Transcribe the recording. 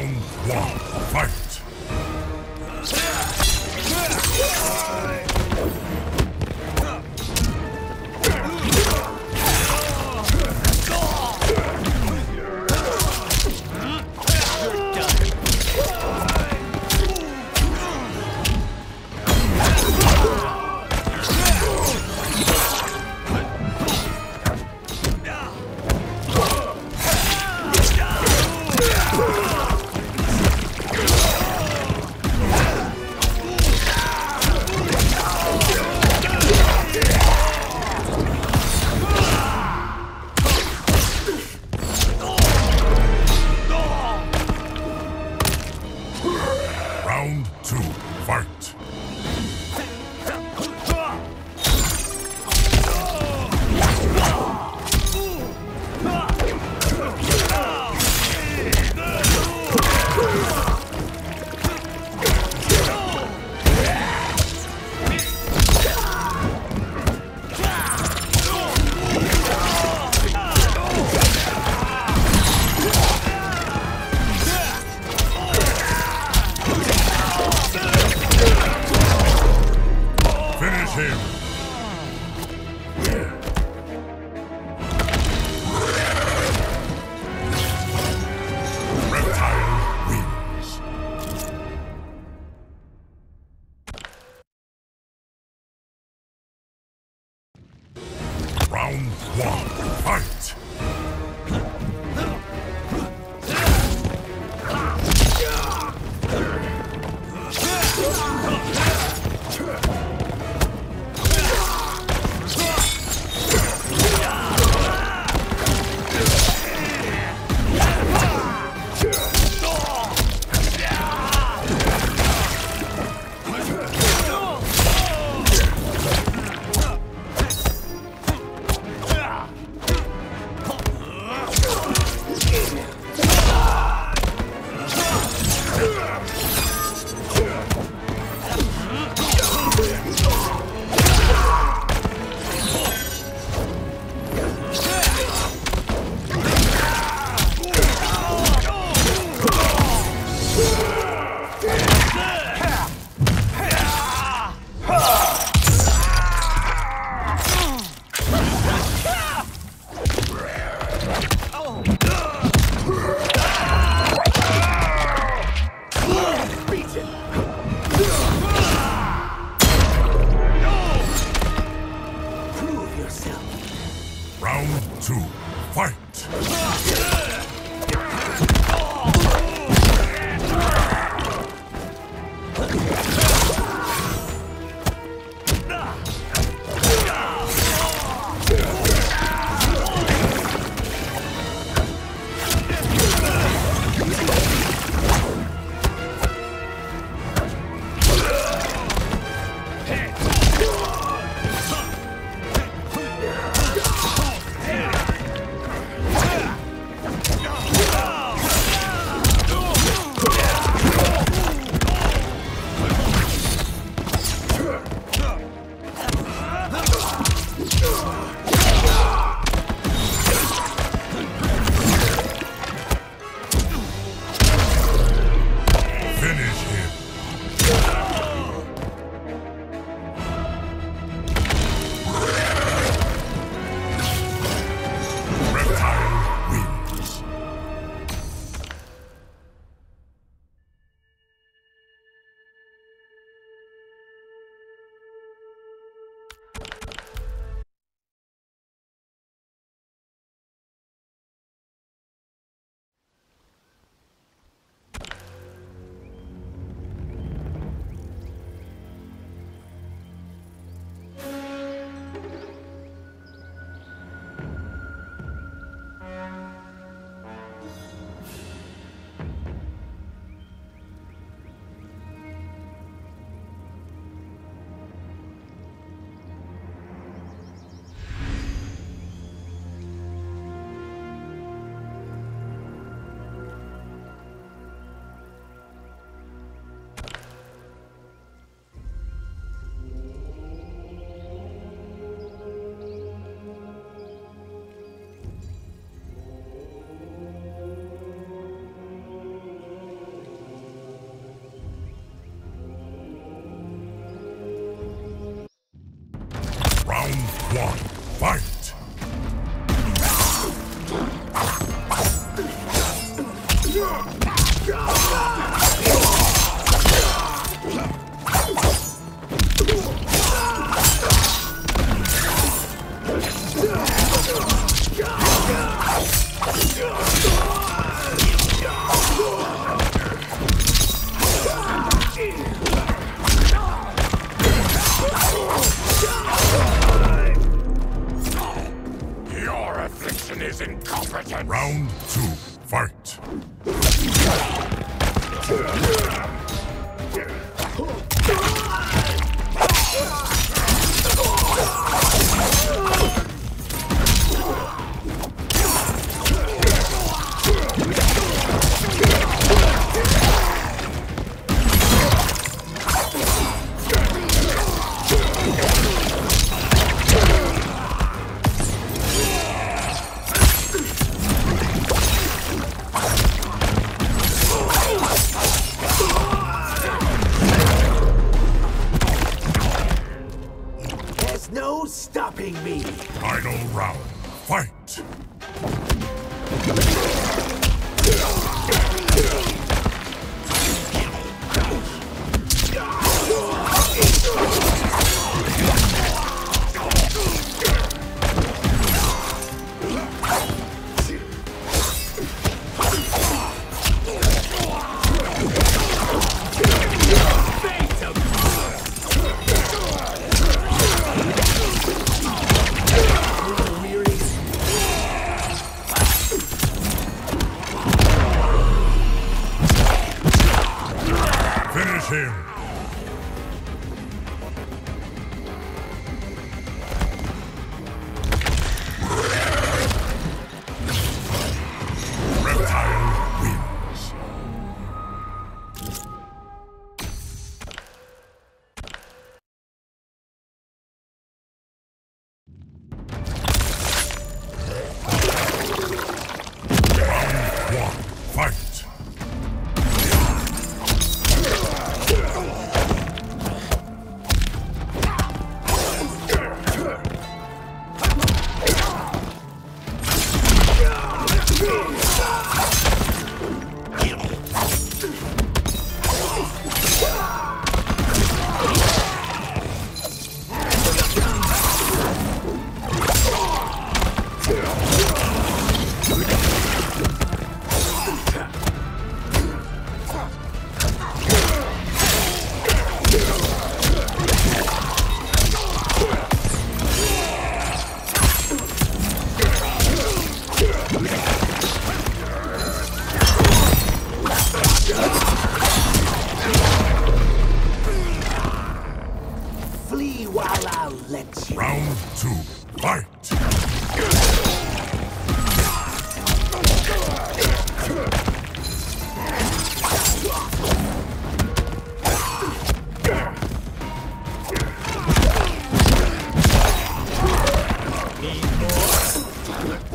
Round one, fight! Master! one. person is incompetent. Round two, fight. while I'll let you. Round two, fight! Need more?